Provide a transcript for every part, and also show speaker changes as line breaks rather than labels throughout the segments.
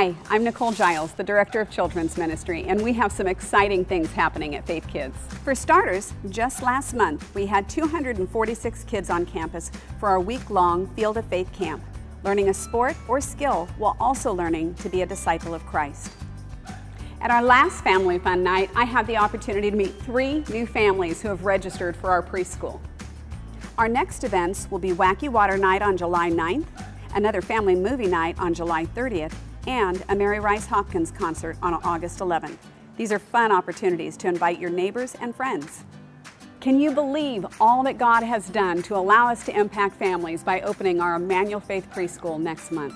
Hi, I'm Nicole Giles, the Director of Children's Ministry, and we have some exciting things happening at Faith Kids. For starters, just last month, we had 246 kids on campus for our week-long Field of Faith camp, learning a sport or skill while also learning to be a disciple of Christ. At our last Family Fun Night, I had the opportunity to meet three new families who have registered for our preschool. Our next events will be Wacky Water Night on July 9th, another family movie night on July 30th, and a Mary Rice Hopkins concert on August 11th. These are fun opportunities to invite your neighbors and friends. Can you believe all that God has done to allow us to impact families by opening our Emmanuel Faith Preschool next month?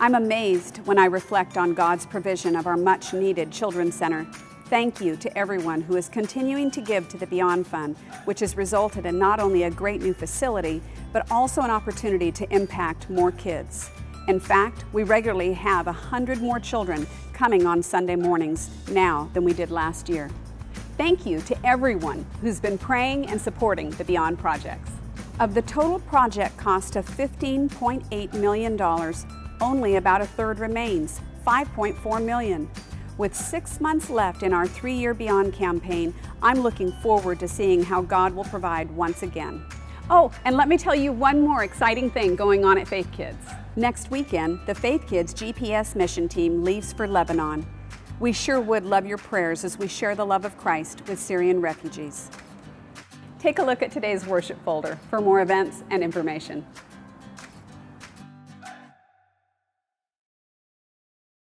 I'm amazed when I reflect on God's provision of our much needed Children's Center. Thank you to everyone who is continuing to give to the Beyond Fund, which has resulted in not only a great new facility, but also an opportunity to impact more kids. In fact, we regularly have 100 more children coming on Sunday mornings now than we did last year. Thank you to everyone who's been praying and supporting the Beyond projects. Of the total project cost of $15.8 million, only about a third remains, 5.4 million. With six months left in our three-year Beyond campaign, I'm looking forward to seeing how God will provide once again. Oh, and let me tell you one more exciting thing going on at Faith Kids. Next weekend, the Faith Kids GPS mission team leaves for Lebanon. We sure would love your prayers as we share the love of Christ with Syrian refugees. Take a look at today's worship folder for more events and information.